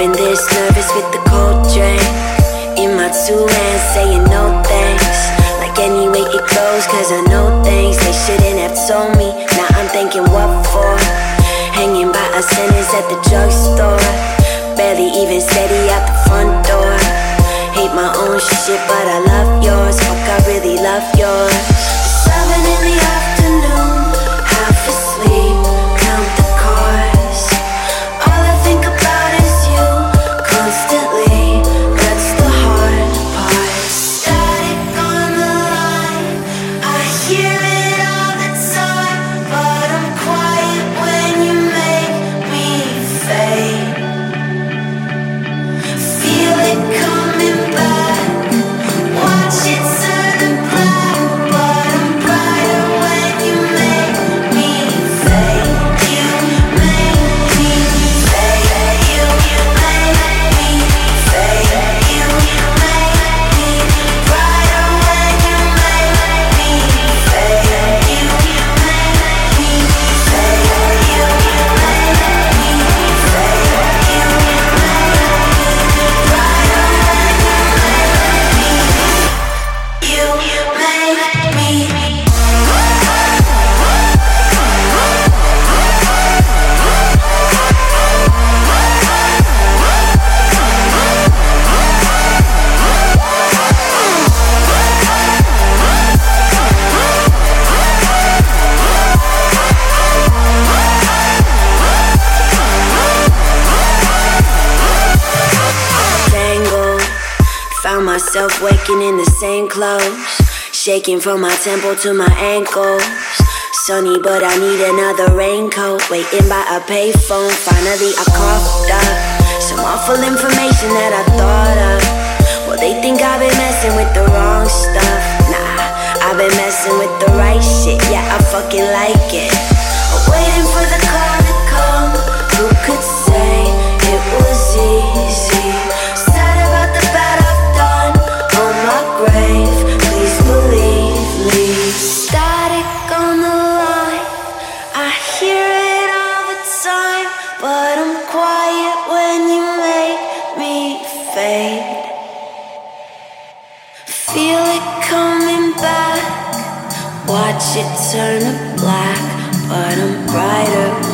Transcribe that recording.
been this nervous with the cold drink in my two hands, saying no thanks. Like anyway it goes, cause I know things they shouldn't have told me. Now I'm thinking what for? Hanging by a sentence at the drugstore, barely even steady at the front door. Myself waking in the same clothes, shaking from my temple to my ankles. Sunny, but I need another raincoat. Waiting by a payphone, finally I coughed up some awful information that I thought of. Well, they think I've been messing with the wrong stuff. Nah, I've been messing with the right shit. Yeah, but I'm quiet when you make me fade. Feel it coming back. Watch it turn to black, but I'm brighter